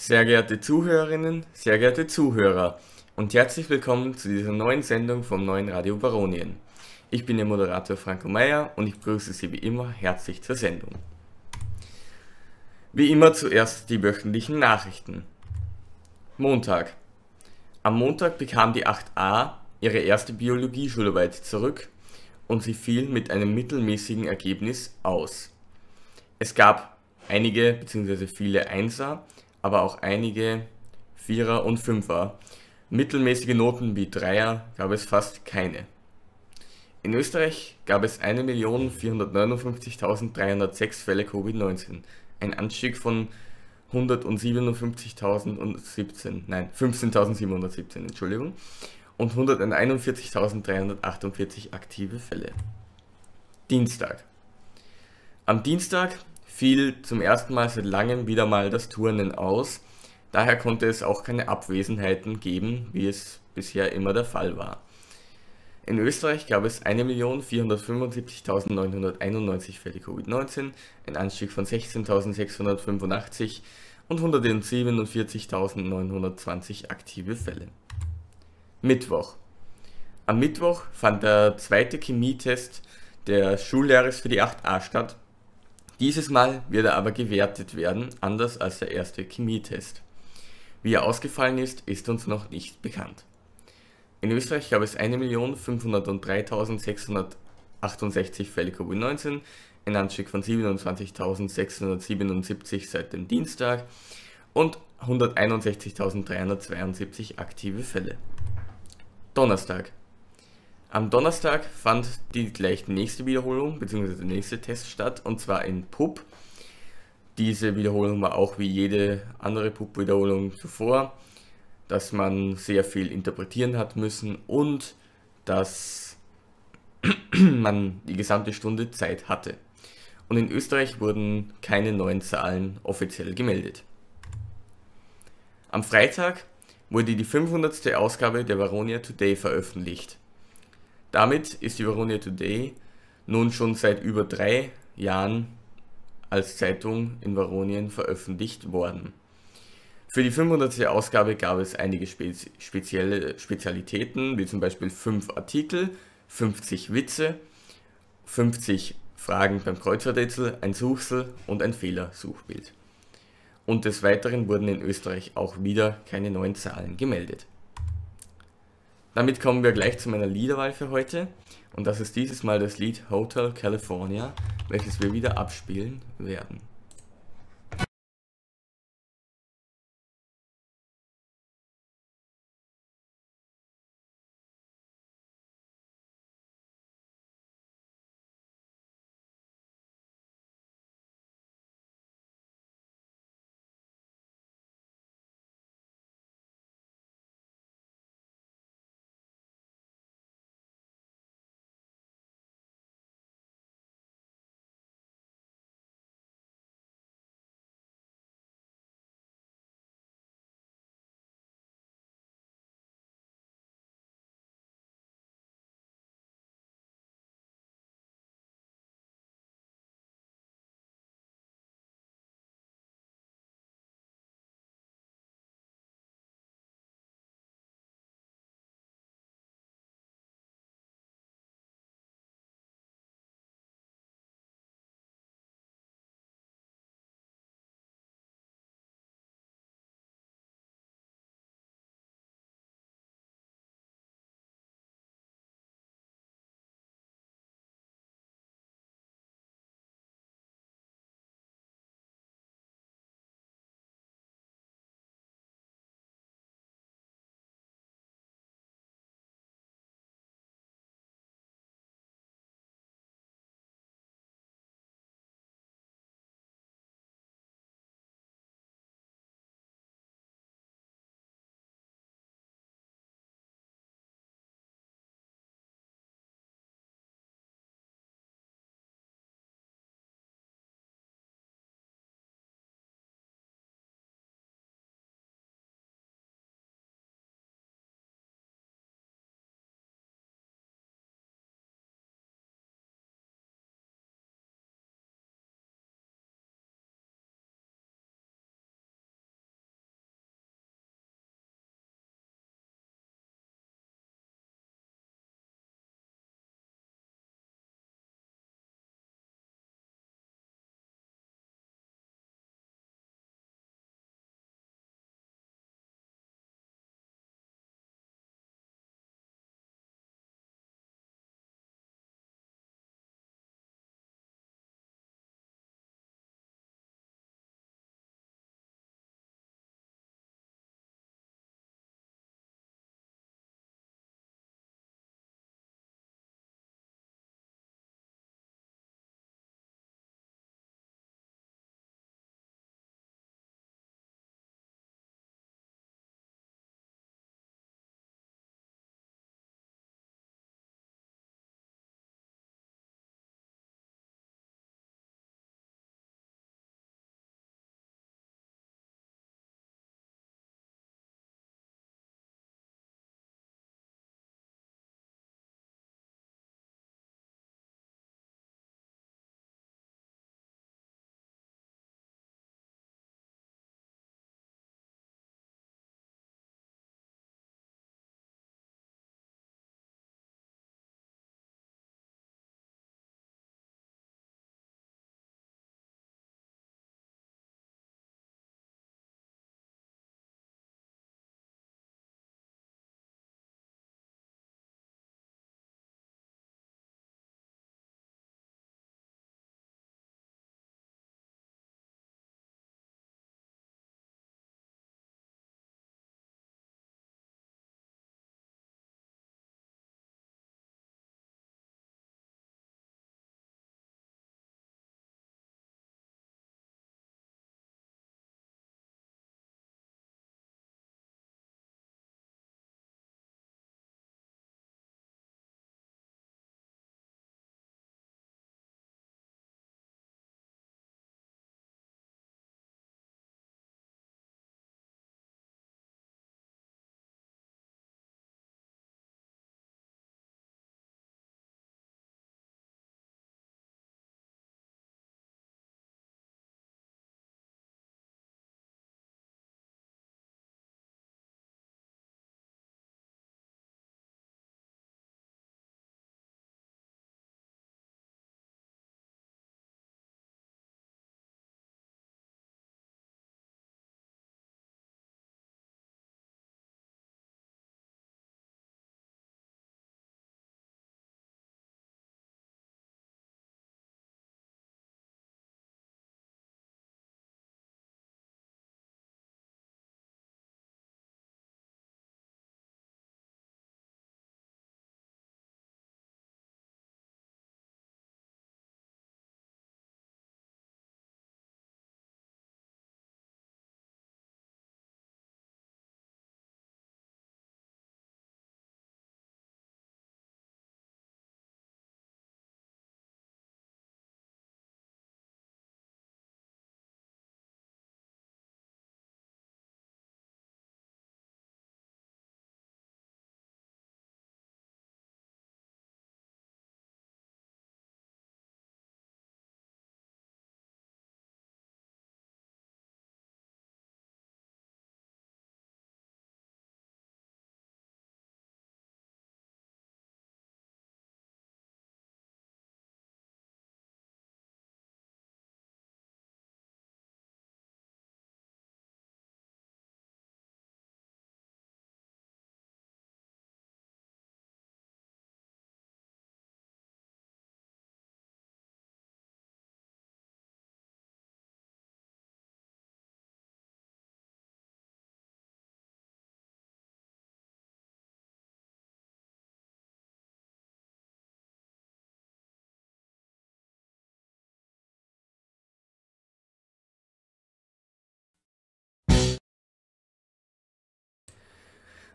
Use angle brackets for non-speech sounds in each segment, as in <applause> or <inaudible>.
Sehr geehrte Zuhörerinnen, sehr geehrte Zuhörer und herzlich willkommen zu dieser neuen Sendung vom neuen Radio Baronien. Ich bin Ihr Moderator Franco Meyer und ich grüße Sie wie immer herzlich zur Sendung. Wie immer zuerst die wöchentlichen Nachrichten. Montag. Am Montag bekam die 8a ihre erste Biologie-Schularbeit zurück und sie fiel mit einem mittelmäßigen Ergebnis aus. Es gab einige bzw. viele Einser, aber auch einige Vierer und Fünfer. Mittelmäßige Noten wie Dreier gab es fast keine. In Österreich gab es 1.459.306 Fälle Covid-19, ein Anstieg von 157.017, nein, 15.717, Entschuldigung, und 141.348 aktive Fälle. Dienstag. Am Dienstag fiel zum ersten Mal seit langem wieder mal das Turnen aus, daher konnte es auch keine Abwesenheiten geben, wie es bisher immer der Fall war. In Österreich gab es 1.475.991 Fälle Covid-19, ein Anstieg von 16.685 und 147.920 aktive Fälle. Mittwoch. Am Mittwoch fand der zweite Chemietest des Schuljahres für die 8a statt. Dieses Mal wird er aber gewertet werden, anders als der erste Chemietest. Wie er ausgefallen ist, ist uns noch nicht bekannt. In Österreich gab es 1.503.668 Fälle Covid-19, ein Anstieg von 27.677 seit dem Dienstag und 161.372 aktive Fälle. Donnerstag. Am Donnerstag fand die gleich nächste Wiederholung bzw. der nächste Test statt und zwar in PUB. Diese Wiederholung war auch wie jede andere PUB-Wiederholung zuvor, dass man sehr viel interpretieren hat müssen und dass <clears throat> man die gesamte Stunde Zeit hatte. Und in Österreich wurden keine neuen Zahlen offiziell gemeldet. Am Freitag wurde die 500. Ausgabe der Varonia Today veröffentlicht. Damit ist die Varonia Today nun schon seit über drei Jahren als Zeitung in Varonien veröffentlicht worden. Für die 500. Ausgabe gab es einige Spez spezielle Spezialitäten, wie zum Beispiel 5 Artikel, 50 Witze, 50 Fragen beim Kreuzworträtsel, ein Suchsel und ein Fehlersuchbild und des Weiteren wurden in Österreich auch wieder keine neuen Zahlen gemeldet. Damit kommen wir gleich zu meiner Liederwahl für heute und das ist dieses Mal das Lied Hotel California, welches wir wieder abspielen werden.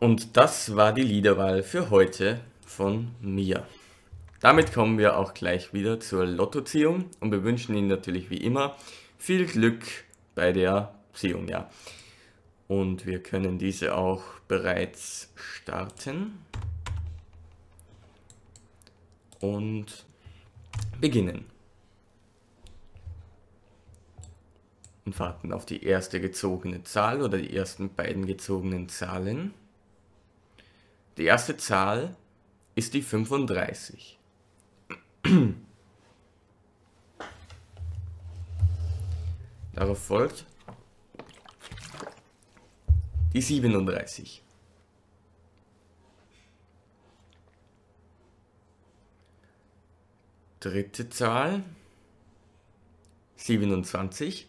Und das war die Liederwahl für heute von mir. Damit kommen wir auch gleich wieder zur Lottoziehung und wir wünschen Ihnen natürlich wie immer viel Glück bei der Ziehung, ja. Und wir können diese auch bereits starten und beginnen. Und warten auf die erste gezogene Zahl oder die ersten beiden gezogenen Zahlen. Die erste Zahl ist die 35. Darauf folgt die 37. Dritte Zahl 27.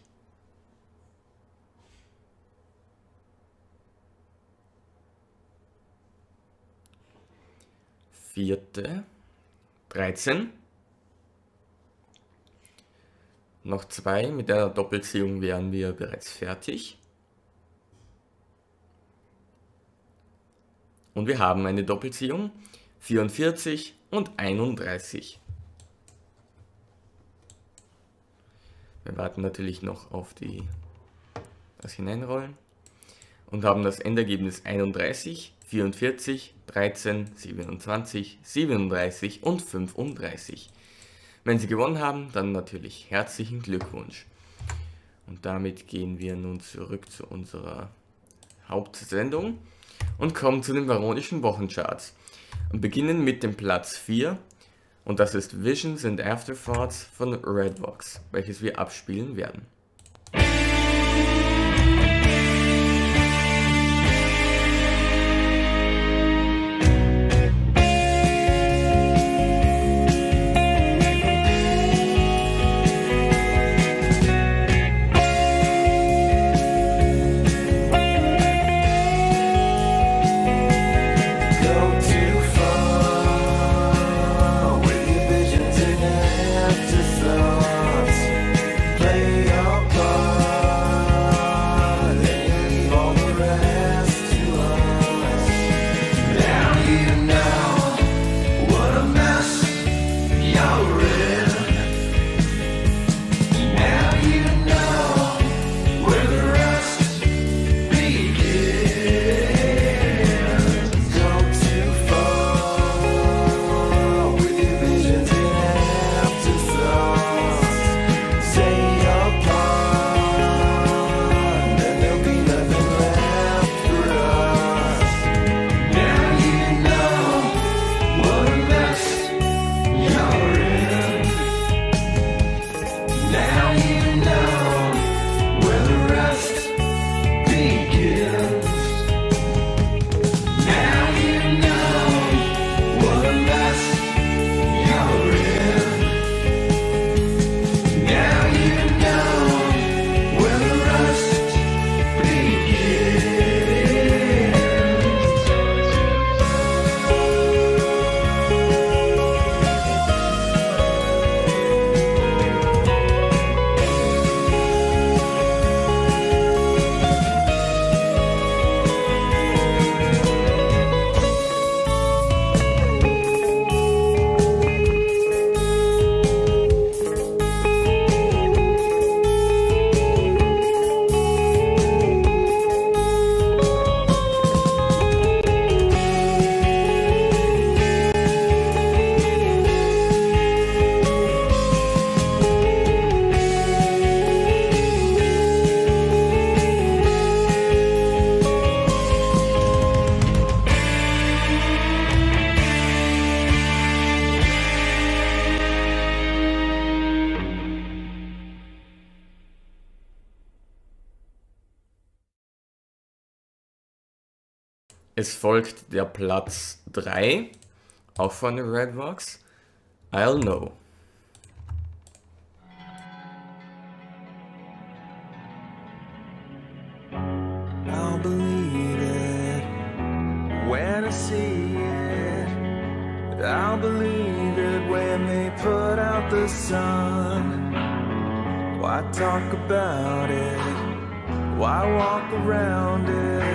Vierte 13. Noch zwei, mit der Doppelziehung wären wir bereits fertig. Und wir haben eine Doppelziehung 44 und 31. Wir warten natürlich noch auf die, das Hineinrollen und haben das Endergebnis 31, 44, 13, 27, 37 und 35. Wenn Sie gewonnen haben, dann natürlich herzlichen Glückwunsch. Und damit gehen wir nun zurück zu unserer Hauptsendung und kommen zu den varonischen Wochencharts und beginnen mit dem Platz 4 und das ist Visions and Afterthoughts von Redbox, welches wir abspielen werden. Es folgt der Platz 3, auch von den Red Rocks. I'll know. I'll believe it when I see it. I'll believe it when they put out the sun. Why talk about it? Why walk around it?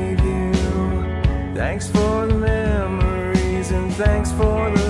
Thanks for the memories and thanks for the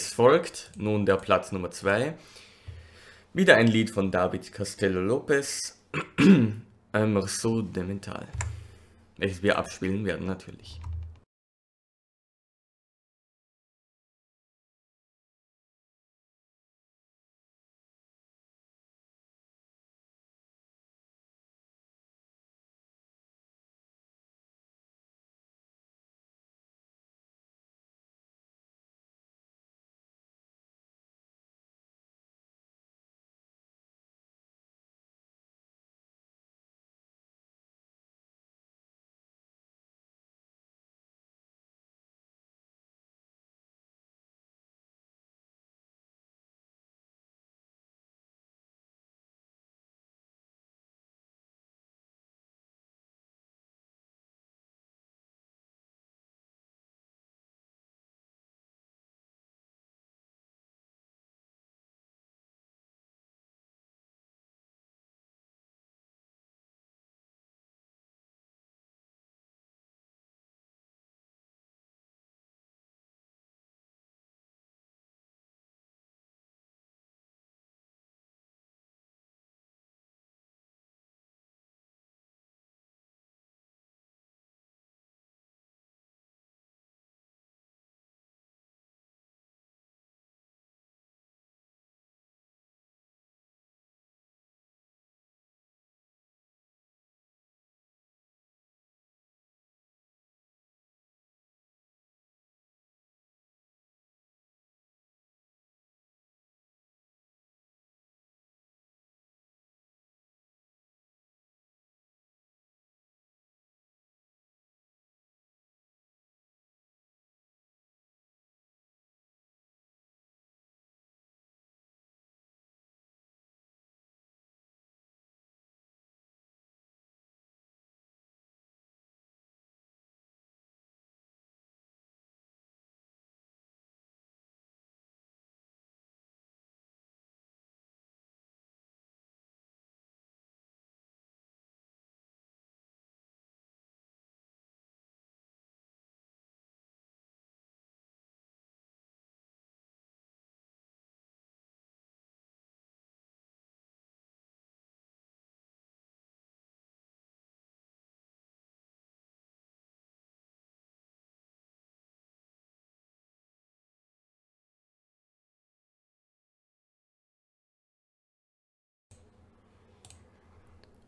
Es folgt nun der Platz Nummer 2. Wieder ein Lied von David Castello Lopez, <clears throat> Merceau de Mental, welches wir abspielen werden natürlich.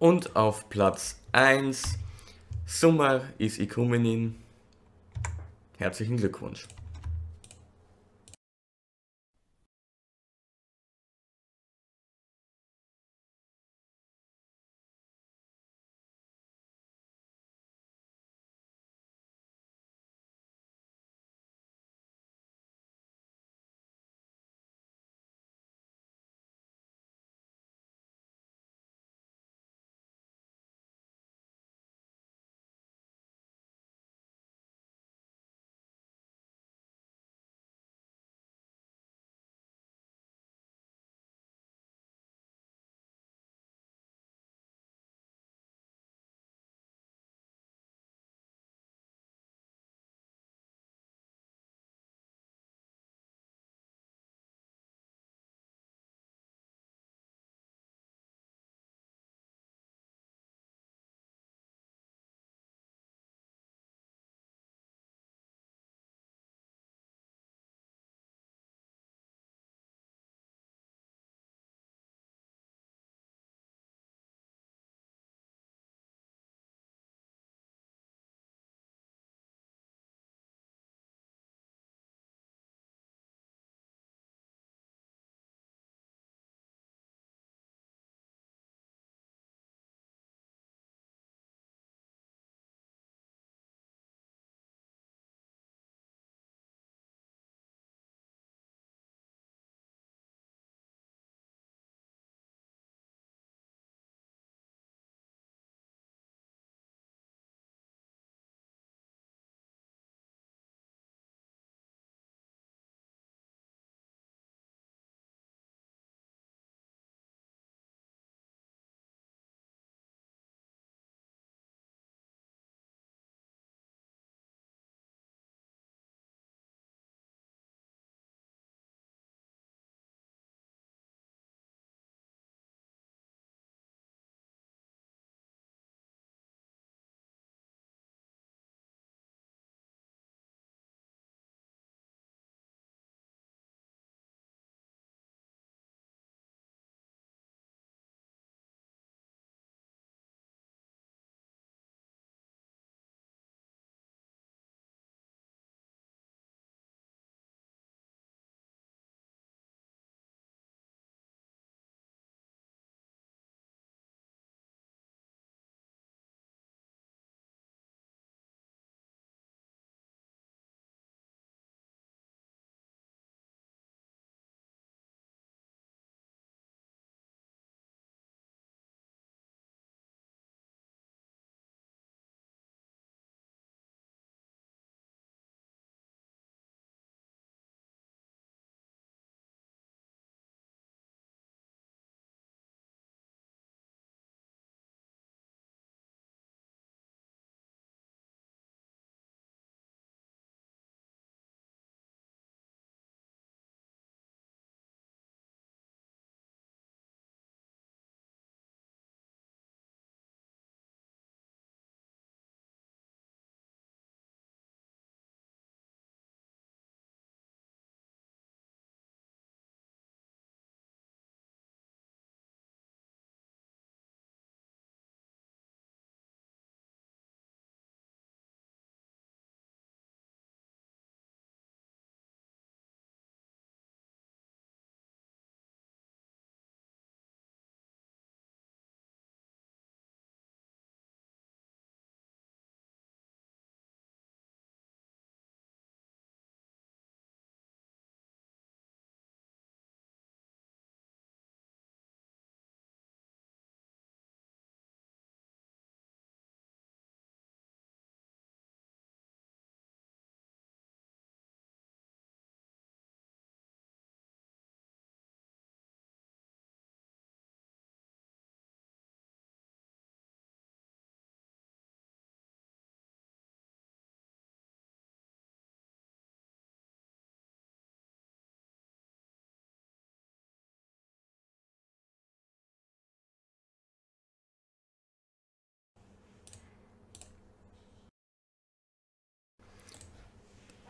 Und auf Platz 1 Summer is Ikumenin. Herzlichen Glückwunsch.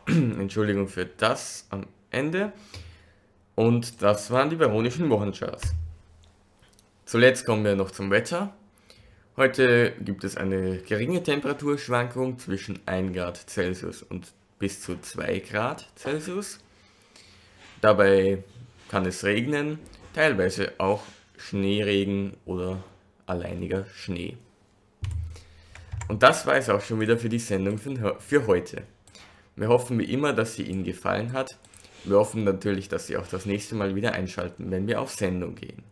<clears throat> Entschuldigung für das am Ende. Und das waren die veronischen Wochencharts. Zuletzt kommen wir noch zum Wetter. Heute gibt es eine geringe Temperaturschwankung zwischen 1 Grad Celsius und bis zu 2 Grad Celsius. Dabei kann es regnen, teilweise auch Schneeregen oder alleiniger Schnee. Und das war es auch schon wieder für die Sendung für heute. Wir hoffen wie immer, dass sie Ihnen gefallen hat. Wir hoffen natürlich, dass Sie auch das nächste Mal wieder einschalten, wenn wir auf Sendung gehen.